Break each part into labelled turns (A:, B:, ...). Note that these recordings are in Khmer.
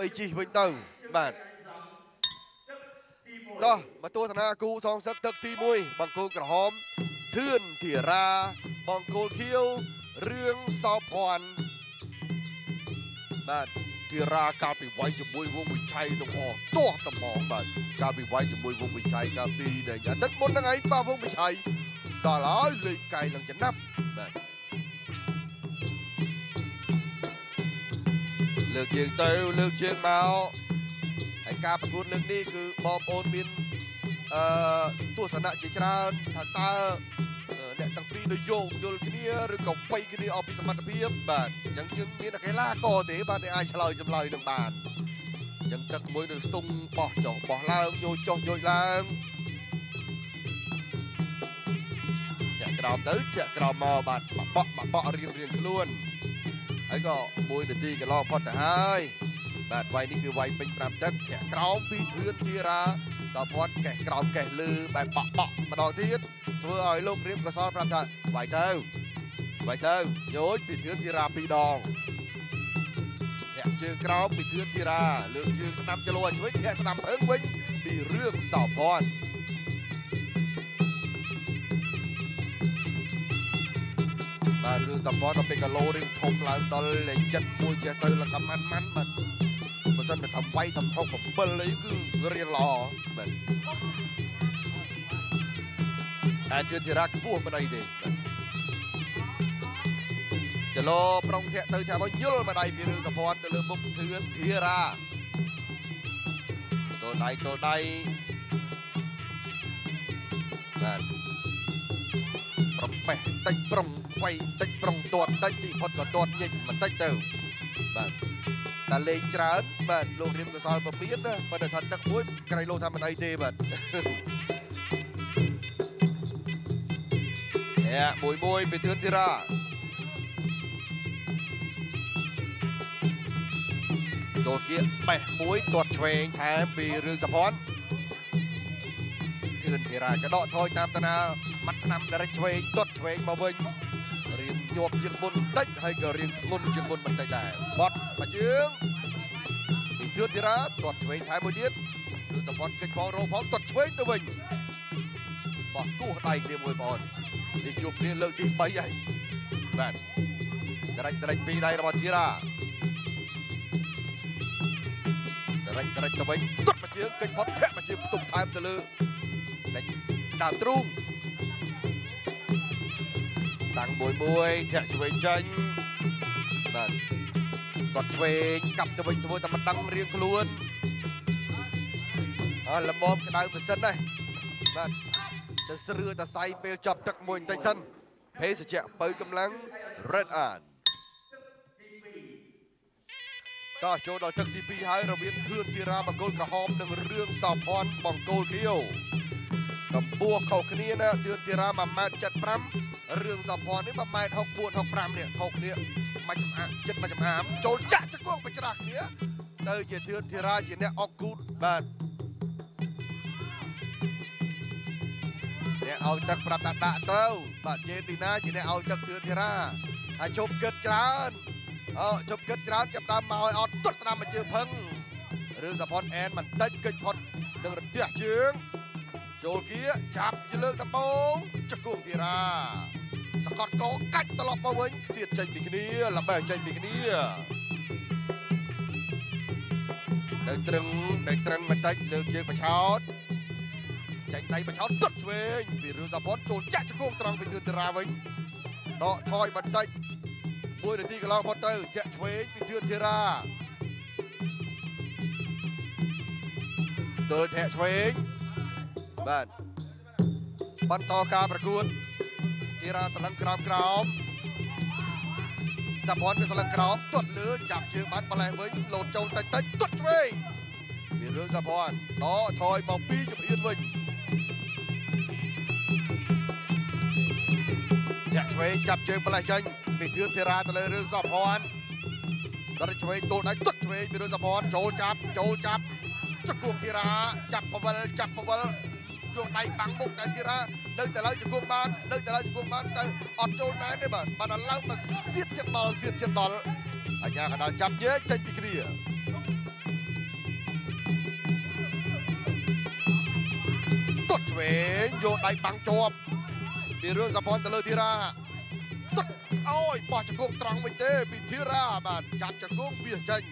A: អីជីវិញទៅបាទដោះមកទស្សនាគូសងសឹកទឹកទី1បង្គោលក្រហមធឿនធីរាបង្គោលខៀវរឿងសោភ័ណ្ឌបាទធីរាកាលពីវាយជាមួយវងវិឆ័យនឹងអទាស់ត្មងបាទកាលពីវាយជាមួយវងវិឆ័យកាលពីនៃអាទិត្យមុនហ្នឹងឯងបាទវងវិឆ័យដល់ហើយលេខកៃនឹងចំណាប់បាទ លើកជើងទៅលើកជើងមកហើយការប្រកួតលើកនេះគឺបងប្អូនមានអឺទស្សនៈជាច្រើនថាតើអ្នកទាំងពីរនៅយោគយល់គ្នាឬក៏បៃគ្នាអស់ពីសមត្ថភាពបាទអញ្ចឹងយើងមានកីឡាករទេបាទអាចឆ្លើយចម្លើយនឹងបានអញ្ចឹងទឹកមួយនៅស្ទង់បោះចុះបោះឡើងយោចុះយោឡើងធាក់ក្រោមទៅធាក់ក្រោមមកបាទបបក់បបក់រៀងរៀងខ្លួន ហើយក៏1នាទីកន្លងផុតទៅហើយបាទវាយនេះគឺវាយពេញ5ទឹកធាក់ក្រោមពីធឿនទីរាសោផាត់កេះក្រោមកេះលឺបែបបក់បក់ម្ដងទៀតធ្វើឲ្យលោករៀបកសលប្រាប់ថាវាយទៅវាយទៅយោជពីធឿនធីរាពីរដងធាក់ជើងក្រោមពីធឿនធីរាលើកជើងស្ដាំចលោឲ្យឆ្វេងធាក់ស្ដាំអឹងវិញពីរឿងសោផាត់ បាទរឿងតផាត់ដល់ពេលកាឡូរៀងធំឡើងដល់លេខ7មួយចេះទៅលកម៉ាន់ម៉ាន់បាទបើសិនតែថាវាយថា6 7អីគឺរៀងល្អបាទអាចជឿធីរ៉ាខ្ពស់មិនអីទេចលោប្រុងធាក់ទៅថាមកយល់ម្ដាយពីរឿងសពតទៅលើមុខធឿនធីរ៉ាតូដៃតូដៃបាទ ប្រពេះតិចប្រុងវាយតិចប្រុងទាត់តិចទីផុតក៏ទាត់ញិចបន្តិចទៅបាទតែលេងច្រើនបាទលោករៀមកសលពមៀនណាបើថាទឹកមួយក្រៃលោកថាមិនអីទេបាទយ៉ាមួយមួយពីទឿនធីរ៉ាចូលគៀកបេះមួយទាត់ឆ្វេងថែមពីរឿងសភ័នទឿនធីរ៉ាក៏ដកថយតាមតាណាមាត់ស្នាមដរិចឆ្វេងទាត់ ឆ្វេងមកវិញរៀងញាប់ជាងមុនបន្តិចហើយក៏រៀងធ្ងន់ជាងមុនបន្តិចដែរបត់មកជើងពីទឿនធីរ៉ាទាត់ឆ្វេងថែមមួយទៀតរឿងសភ័នកិច្ចបងរោផងទាត់ឆ្វេងទៅវិញបោះគោះដៃគ្នាមួយបងនេះជួបគ្នាលើកទី3ហើយបាទដរិចដរិចពីរដៃរបស់ធីរ៉ាដរិចដរិចទៅវិញទុតមកជើងកិច្ចផុតធាក់មកជើងផ្ទុំថែមទៅលើដាច់ដើមទ្រូង តាំងមួយមួយធាក់ឆ្វេងចាញ់បាទគាត់ឆ្វេងកាប់ទៅវិញទៅតែមិនដឹងរៀងខ្លួនអើល្មមក្តៅប្រសិនដែរបាទទៅស្រឿតសៃពេលចប់ទឹកមួយបន្តិចសិនភេសជ្ជៈបើកម្លាំង Red On តោះចូលដល់ទឹកទី2ហើយរវាងធឿនធីរាបង្គោលក្រហមនិងរឿងសោភ័ណ្ឌបង្គោលខៀវកម្ពស់ខុសគ្នាណាធឿនធីរា1ម៉ែត្រ75រឿងសោភ័ណ្ឌនេះ1ម៉ែត្រ64 65នេះខុសគ្នាមួយចំអាចិត្តមួយចំអាមចូលចាក់ចង្គង់បច្រាស់គ្នាទៅជាធឿនធីរាជាអ្នកអុកគូតបាទអ្នកឲ្យទឹកប្រាប់ថាដាក់ទៅបាទជេទីណាជាអ្នកឲ្យទឹកធឿនធីរាហើយជប់គិតច្រើនអើជប់គិតច្រើនចាប់ដើមមកឲ្យអត់ទុតស្ដាំមកជើងផឹងរឿងសផុនអែនបន្តិចកិច្ចផុតនឹងរទះជើងចូលគៀចាប់ជាលើកដំបូងចង្គង់ធីរា សកត់កកាច់ត្រឡប់មកវិញខ្ទាតចេញពីគ្នាល្បេះចេញពីគ្នានៅត្រឹងនៅត្រឹងបន្តិចលើកជើងបឆោតចាញ់ដៃបឆោតទុតឆ្វេងពីរឿងសផុនចូលចាក់ចង្គង់ត្រង់ពីទឿនធីរាវិញដកថយបន្តិច1នាទីកន្លងផុតទៅចាក់ឆ្វេងពីទឿនធីរាទល់ធាក់ឆ្វេងបាទបន្តការប្រកួត ធីរាសលឹងក្រោមក្រោមចាប់ព័ន្ធគឺសលឹងក្រោមទាត់លើចាប់ជើងបានបលែងវិញលោតចូលតិចតិចទាត់ឆ្វេងមានរឿងចាប់ព័ន្ធដកថយមកពីជំហានវិញធាក់ឆ្វេងចាប់ជើងបលែងចាញ់ពីធឿនធីរាទៅលើរឿងសភ័ណ្ឌដល់ឆ្វេងទូដៃទុតឆ្វេងពីរឿងសភ័ណ្ឌចូលចាប់ចូលចាប់ចង្គង់ធីរាចាប់បវលចាប់បវល យកដៃបាំងមុខតែទៀតហ่าនៅតែឡើយជង្គង់បាននៅតែឡើយជង្គង់បានទៅអត់ចូលណែនទេបាទបាទឥឡូវមកសៀតចិត្តដល់សៀតចិត្តដល់អញ្ញាកដាលចាប់ញែកចេញពីគ្នាទុតឆ្វេងយកដៃបាំងជាប់ពីរឿងសពនទៅលើធីរ៉ាទុតអូយបោះជង្គង់ត្រង់វិញទេពីធីរ៉ាបាទចាប់ជង្គង់វាចេញ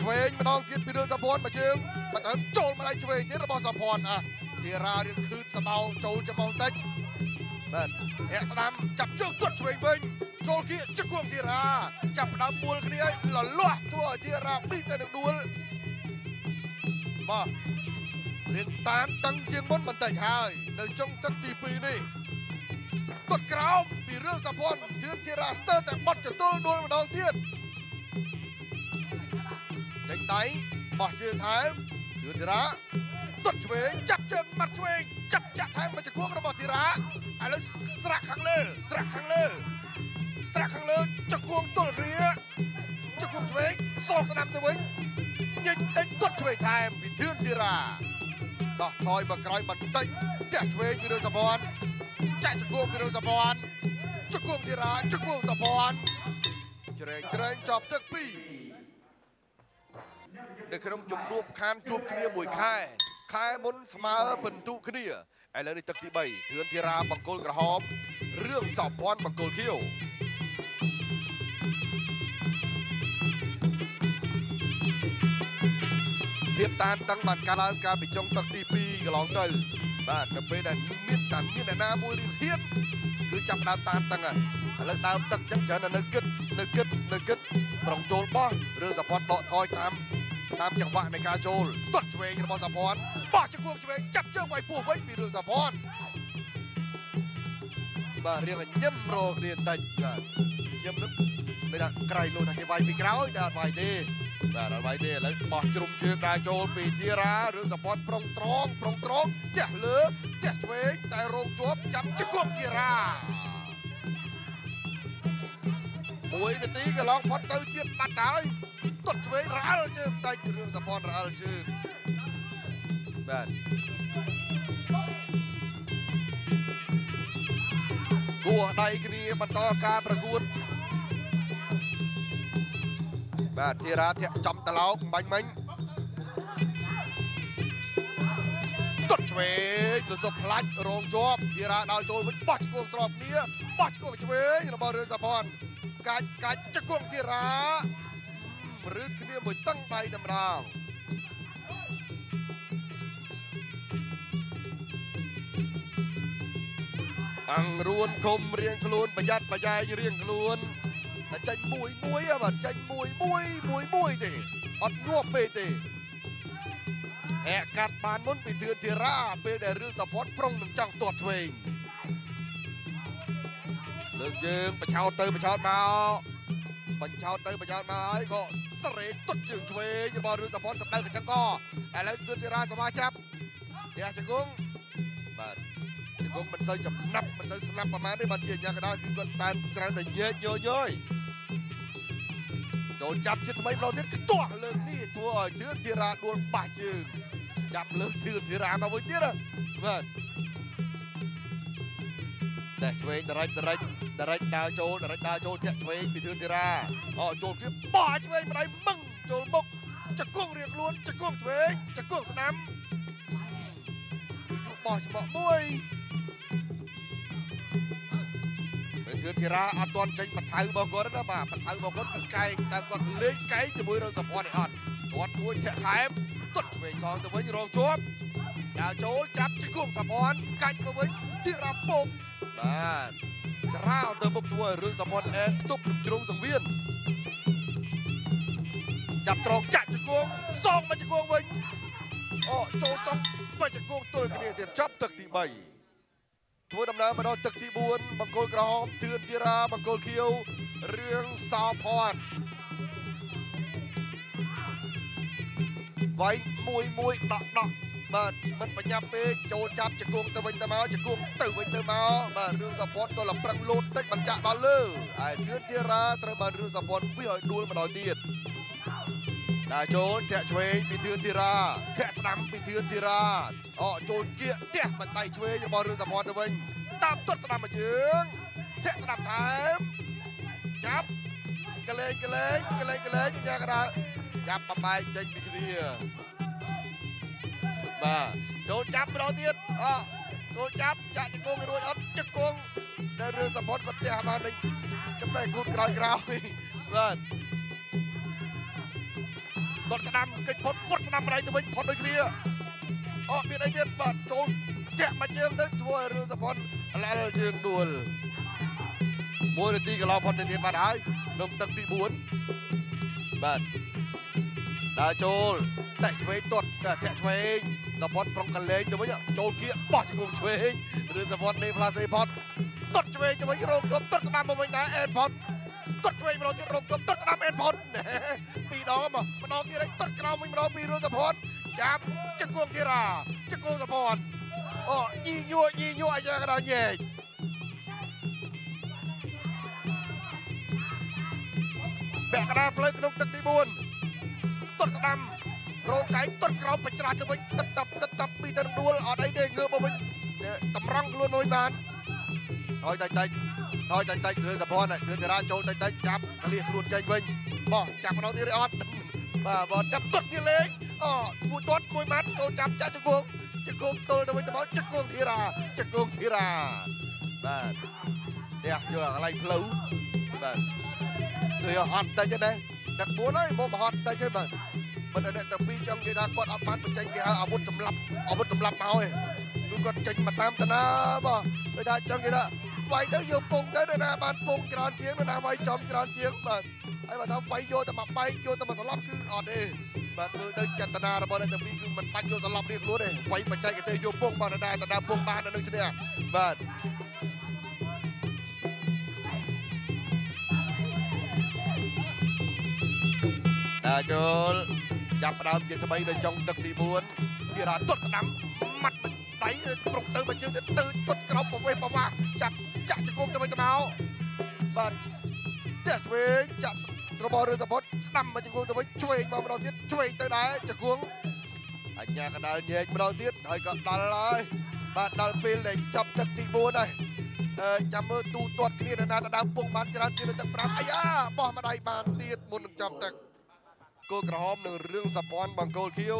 A: ឆ្វេងម្ដងទៀតពីរឿងសពនមកជើង មកទៅចូលមកដៃឆ្វេងទៀតរបស់សម្ព័ន្ធអាធីរ៉ារៀងខឺតសបោចូលច្បងតិចបាទហែកស្ដាំចាប់ជើងទាត់ឆ្វេងវិញចូលគៀជង្គង់ធីរ៉ាចាប់ផ្ដើមមួលគ្នាឲ្យលលាស់ធ្វើឲ្យធីរ៉ាប៊ីទៅនឹងដួលបាទរៀងតាមតឹងជាងមុនបន្តិចហើយនៅចុងទឹកទី2នេះទាត់ក្រោមពីរឿងសម្ព័ន្ធទឿនធីរ៉ាស្ទើរតែបត់ចតុលដួលម្ដងទៀតចេញដៃបោះជើងថែម ទឿនធីរ៉ាទាត់ឆ្វេងចាប់ជើងមាត់ឆ្វេងចាប់ចាក់ថែមមកជង្គង់របស់ធីរ៉ាឥឡូវស្រាក់ខាងលើស្រាក់ខាងលើស្រាក់ខាងលើជង្គង់ទល់គ្នាជង្គង់ឆ្វេងសងស្នាមទៅវិញញិចតិចទាត់ឆ្វេងថែមពីទឿនធីរ៉ាដោះថយមកក្រោយបន្តិចផ្ទះឆ្វេងពីរឿងសម្ព័ន្ធចាក់ជង្គង់ពីរឿងសម្ព័ន្ធជង្គង់ធីរ៉ាជង្គង់សម្ព័ន្ធជ្រែងជ្រែងចាប់ទឹកពីរ នៅក្នុងជំនួបខានជួបគ្នាមួយខែខែមុនស្មើពិន្ទុគ្នាឥឡូវនេះទឹកទី3ធឿនធីរ៉ាបង្គោលក្រហមរឿងសោភ័ណ្ឌបង្គោលខៀវភាពតានតឹងបានកើតឡើងកាលពីចុងទឹកទី2កន្លងទៅ បាទនៅពេលដែលមានតែមានអ្នកណាមួយរៀងហ៊ានគឺចាប់ដើមតានតឹងហើយឥឡូវដើមទឹកចឹងច្រើនតែនៅគិតនៅគិតនៅគិតប្រងចូលបោះរឿងសពតដកថយតាម តាមចង្វាក់នៃការចូលទាត់ឆ្វេងរបស់សពតបោះជង្គង់ឆ្វេងចាប់ជើងវាយពោះវិញពីរឿងសពតបាទរៀងញឹមរកគ្នាបន្តិចបាទញឹមនឹងមិនដាក់ក្រៃលោថាគេវាយពីក្រោយតែអត់វាយទេបាទអត់វាយទេឥឡូវបោះជ្រុំជើងដើរចូលពីជារ៉ារឿងសពតប្រុងត្រង់ប្រុងត្រង់ផ្ទះលើផ្ទះឆ្វេងតែរងជាប់ចាប់ជង្គង់ជារ៉ាមួយនាទីកន្លងផុតទៅទៀតបាត់ហើយ ទាត់ឆ្វេងរអិលជើងបន្តិចរឿងសពតរអិលជើងបាទគួរដៃគ្នាបន្តការប្រកួតបាទធីរ៉ាធាក់ចំតឡោកបាញ់មិញទាត់ឆ្វេងលោកសុបផ្លាច់រងជាប់ធីរ៉ាដល់ចូលវិញបោះឆ្កួងស្របគ្នាបោះឆ្កួងឆ្វេងរបស់រឿងសពតកាច់កាច់ចង្គង់ធីរ៉ា រឺតគ្នាមួយតឹងដៃតម្រងអង្រួនគុំរៀងខ្លួនប្រយ័ត្នប្រយែងរៀងខ្លួនតែចាញ់មួយមួយបាទចាញ់មួយមួយមួយមួយទេអត់ងាប់ពេកទេហែកកាត់បានមុនពីទឿនធីរ៉ាពេលដែលរឿងសពតប្រុងនឹងចង់ទាត់ឆ្វេងលើកជើងបឆោតទៅបឆោតមកបញ្ឆោតទៅបញ្ឆោតមកហើយក៏ ស្រេកទុតជើងឆ្វេងរបស់រឿងសពតសម្ដៅកញ្ចឹងកឥឡូវទឿនធីរ៉ាសមាចាប់ផ្ទះជង្គង់បាទជង្គង់មិនសូវចំណាប់មិនសូវស្នាប់ប្រហែលទេបាទជាញ៉ាកដាលគឺគាត់តាមច្រើនតែញែកញយយចូលចាប់ជាថ្មីម្ដងទៀតខ្ទាស់លើកនេះធ្វើឲ្យទឿនធីរ៉ាដួលបាស់ជើងចាប់លើកទឿនធីរ៉ាមកវិញទៀតបាទតែឆ្វេងដរិចដរិច ដរិចដើរចូលដរិចដើរចូលធាក់ឆ្វេងពីទឿនធីរ៉ាអូចូលគៀបបោះឆ្វេងម្ដាយមឹងចូលមុខចង្គង់រៀងខ្លួនចង្គង់ឆ្វេងចង្គង់ស្ដាំបោះច្បក់មួយពេលទឿនធីរ៉ាអត់ទាន់ចេញបថៅរបស់គាត់ណាបាទបថៅរបស់គាត់គឺកែងតែគាត់លេងកែងជាមួយរងសម្ព័ន្ធនេះអត់គាត់មួយធាក់ថែមទុតឆ្វេងសងទៅវិញរងជាប់ដើរចូលចាប់ជង្គង់សម្ព័ន្ធកាច់ទៅវិញធីរ៉ាពុកបាទ ច្រាវទៅមុខធ្វើឲ្យរឿងសម្ព័ន្ធអែនផ្ទប់នឹងជ្រុងសង្វៀនចាប់ត្រង់ចាក់ជង្គង់សងមកជង្គង់វិញអូចូលចំមកជង្គង់ទល់គ្នាទៀតចប់ទឹកទី3ធ្វើដំណើរមកដល់ទឹកទី4បង្គោលក្រហមទឿនធីរ៉ាបង្គោលខៀវរឿងសោភ័ណ្ឌវាយមួយមួយដកដក បាទមិនបញ្ញាប់ពេកចូលចាប់ជង្គង់ទៅវិញទៅមកជង្គង់ទៅវិញទៅមកបាទរឿងសពតទល់ប្រឹងលោតតិចបញ្ចាក់ដល់លើហើយទឿនធីរ៉ាត្រូវបានរឿងសពតវាឲ្យដួលម្ដងទៀតដើរចូលធាក់ឆ្វេងពីទឿនធីរ៉ាធាក់ស្ដាំពីទឿនធីរ៉ាអូចូលគៀកផ្ទះបន្ដៃឆ្វេងរបស់រឿងសពតទៅវិញតាមទាត់ស្ដាំមកយើងធាក់ស្ដាំថែមចាប់កលេងកលេងកលេងកលេងញ៉ាកដាចាប់បបែកចេញពីគ្នា បាទចូលចាប់ម្ដងទៀតអចូលចាប់ចាក់ជង្គង់រួចអត់ជង្គង់នៅរឿងសមុទ្រគាត់ផ្ទះបាននឹងកំតែគូតក្រោយក្រោយបាទគាត់ក្តាមកិច្ចផុតគាត់ក្តាមរៃទៅវិញផុតដូចគ្នាអត់មានអីទៀតបាទចូលចាក់មកយើងទៅធ្វើឲ្យរឿងសមុទ្រឡល់យើងដួលមួយនាទីកន្លងផុតទៅទៀតបាទហើយក្នុងទឹកទី4បាទ ដើរចូលតែឆ្វេងទាត់ធាក់ឆ្វេងសពតប្រុងកលេងទៅវិញចូលគៀកបោះជង្គង់ឆ្វេងឬសពតនេះផ្លាសេផតទាត់ឆ្វេងទៅវិញរោមគប់ទាត់ស្ដាំមកវិញដែរអេនផតទាត់ឆ្វេងម្ដងទៀតរោមគប់ទាត់ស្ដាំអេនផតពីរដងមកម្ដងទៀតទាត់ក្រោមវិញម្ដងពីរឿងសពតចាប់ជង្គង់ធីរ៉ាជង្គង់សពតអូញីញួរញីញួរអាយ៉ាកដល់ញែកពាក់កណ្ដាលផ្លូវក្នុងទឹកទី4 ទាត់ស្ដាំរោងកែងទាត់ក្រោមបញ្ច្រាស់ទៅវិញទឹកតាប់ទឹកតាប់ពីទៅដួលអត់អីទេងើបមកវិញតម្រង់ខ្លួនមួយបានថយតិចតិចថយតិចតិចរឿងសភ័នរឿងតារាចូលតិចតិចចាប់កលៀសខ្លួនចេញវិញបោះចាប់ម្ដងទៀតអត់បាទបោះចាប់ទាត់គ្នាលេងអូមួយទាត់មួយម៉ាត់ចូលចាប់ចាក់ជង្គង់ជង្គង់ទល់ទៅវិញទៅមកជង្គង់ធីរ៉ាជង្គង់ធីរ៉ាបាទផ្ទះយកកន្លែងផ្លូវបាទគឺហត់តិចទេណាទឹក4ហើយមកហត់តិចទេបាទ ប៉ុន្តែអ្នកទាំងពីរចង់និយាយថាគាត់អត់បានបញ្ចេញគេហៅអាវុធសម្លាប់អាវុធសម្លាប់មកឯងគឺគាត់ចេញមកតាមតាណាបងដូចថាចង់និយាយថាវាយទៅយកពងទៅនៅណាបានពងច្រើនជាងនៅណាវាយចំច្រើនជាងបាទហើយបើថាវាយយកតែមកបែកយកតែមកសម្លាប់គឺអត់ទេបាទមើលទៅចតនារបស់អ្នកទាំងពីរគឺមិនបាច់យកសម្លាប់រៀងខ្លួនទេវាយបច្ចេកទេសយកពងបងតាណាតាណាពងបាននៅនឹងឈ្នះបាទតាចូល ចាប់ផ្ដើមជាថ្មីនៅចុងទឹកទី4ជារ៉ាទុតក្តាំម៉ាត់ដៃប្រុងទៅមកយើងទៅទៅទុតក្រោមប្រវេសប្រវាចាប់ចាក់ជង្គង់ទៅវិញទៅមកបាទផ្ទះឆ្វេងចាក់របស់រឿងសពុតស្ដាំមកជង្គង់ទៅវិញឆ្វេងមកម្ដងទៀតឆ្វេងទៅដែរជង្គង់អញ្ញាកដាលញែកម្ដងទៀតហើយក៏ដល់ហើយបាទដល់ពេលដែលចប់ទឹកទី4ហើយអឺចាំមើលទូទាត់គ្នានៅណាទៅដើមពងបានច្រើនជាងទឹក5អាយ៉ាបោះម្ដាយបានទៀតមុននឹងចប់ទឹក គោលក្រហមនឹងរឿងសពាន់បង្គោលខៀវ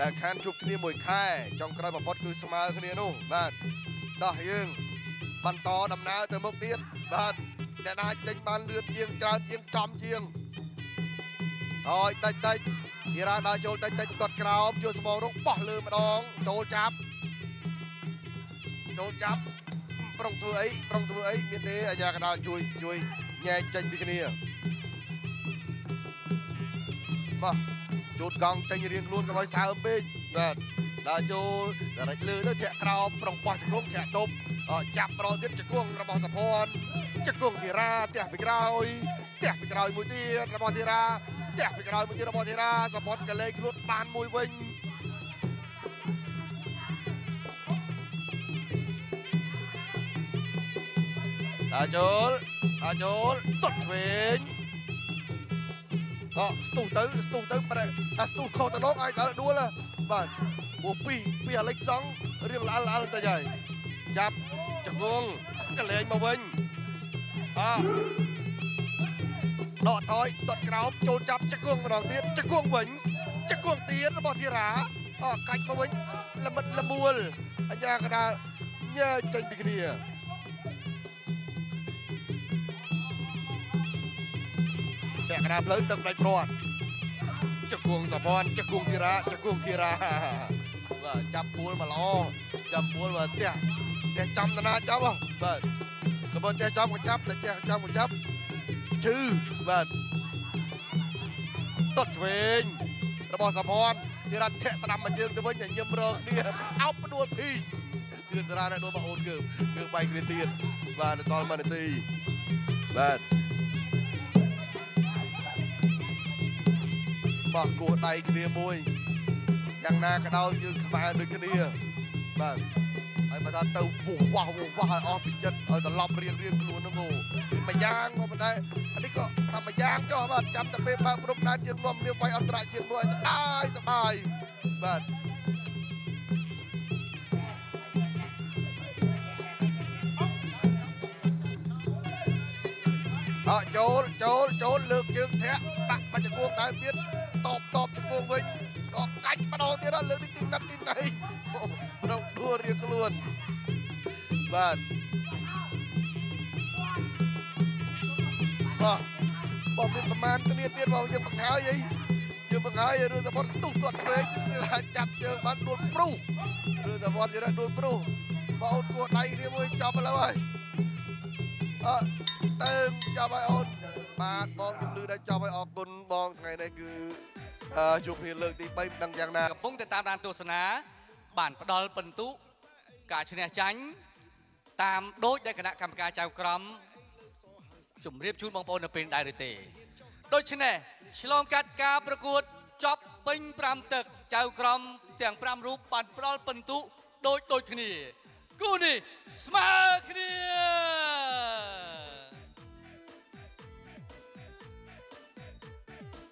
A: ដែលខានជួបគ្នាមួយខែចុងក្រោយបំផុតគឺស្មើគ្នានោះបាទដោះយើងបន្តដំណើរទៅមុខទៀតបាទអ្នកណាចេញបានលឿនជាងច្រើនជាងចំជាងអើយតិចតិចធីរ៉ាដើរចូលតិចតិចទាត់ក្រោមយកស្មងរងបោះលើម្ដងចូលចាប់ចូលចាប់ប្រុងធ្វើអីប្រុងធ្វើអីមានទេអាញាកដាលជួយជួយញែកចេញពីគ្នា បាទជូតកង់ចេញរៀងខ្លួនកុំឲ្យសើមពេកបាទដើរចូលរែកលើទៅធាក់ក្រោមប្រងបោះជង្គង់ធាក់ទប់ចាប់ប្រទៀតជង្គង់របស់សភ័នជង្គង់ធីរ៉ាផ្ទះពីក្រោយផ្ទះពីក្រោយមួយទៀតរបស់ធីរ៉ាផ្ទះពីក្រោយមួយទៀតរបស់ធីរ៉ាសភ័នកលេងខ្លួនបានមួយវិញដើរចូលដើរចូលទុតឆ្វេង អស្ទុះទៅស្ទុះទៅប្រែតែស្ទុះខុសទៅនោះអាចដល់ដួលបាទពោះពីពីអាលិចសងរៀងល្អល្អទៅហើយចាប់ចង្គង់កលែងមកវិញអដកថយទាត់ក្រោមចូលចាប់ចង្គង់ម្ដងទៀតចង្គង់វិញចង្គង់ទៀតរបស់ធីរ៉ាអកាច់មកវិញល្មិតល្មួលអញ្ញាកដាលញើចេញពីគ្នា ពាក់កណ្ដាលផ្លូវទឹកផ្ដាច់ព្រាត់ចង្គង់សពនចង្គង់ធីរ៉ាចង្គង់ធីរ៉ាបាទចាប់ពួលមកល្អចាប់ពួលមកផ្ទះផ្ទះចំតាណាចាប់បាទកបផ្ទះចំក៏ចាប់តែផ្ទះចំក៏ចាប់ជឺបាទតត់ឆ្វេងរបស់សពនធីរ៉ាធាក់ស្ដាំមកយើងទៅវិញញឹមរកគ្នាអោបផ្ដួលភីគឺតារានៅបងអូនគឺគឺបែកគ្នាទៀតបាទសល់1នាទីបាទ បោះគោះដៃគ្នាមួយយ៉ាងណាក៏ដោយយើងខ្មែរដូចគ្នាបាទហើយបើថាទៅវោះវោះវោះវោះឲ្យអស់ពីចិត្តឲ្យត្រឡប់រៀងរៀងខ្លួនហ្នឹងមួយយ៉ាងក៏មិនដែរអានេះក៏ថាមួយយ៉ាងចុះបាទចាំតែពេលបើកព្រំដែនយើងនាំលាវវាយអន្តរជាតិមួយឲ្យស្បាយស្បាយបាទអោចូលចូលចូលលើកជើងធាក់ដាក់បាច់ជង្គង់ដើមទៀត តបតបជង្គង់វិញក៏កាច់ម្ដងទៀតហើយលើកនេះទីមណាត់ទីមណៃអូប្រងដួលរៀងខ្លួនបាទបាទបងមានប្រមាណគ្នាទៀតបងយើងបង្ហើយអីយើងបង្ហើយរឿងសពតស្ទុះគាត់ឆ្វេងអាចចាប់ជើងបានដួលព្រុសរឿងសពតយើងដួលព្រុសបងអូនគួរដៃគ្នាមួយចប់ឥឡូវហើយអើទៅចាប់ហើយអូនបាទបងខ្ញុំលឺដែរចប់ហើយអរគុណបងថ្ងៃនេះគឺ អឺជួបគ្នាលើកទី3មិនដឹងយ៉ាងណា
B: កំពុងតែតាមដានទស្សនា បានផ្ដល់ពិន្ទុការឈ្នះចាញ់តាមដូចដែលគណៈកម្មការចៅក្រមជម្រាបជូនបងប្អូននៅពេលដែរឬទេដូច្នេះឆ្លងកាត់ការប្រកួតចប់ពេញ5ទឹកចៅក្រមទាំង5រូបបានផ្ដល់ពិន្ទុដូចដូចគ្នាគូនេះស្មើគ្នា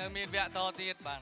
B: នៅមានវគ្គតទៀតបាទ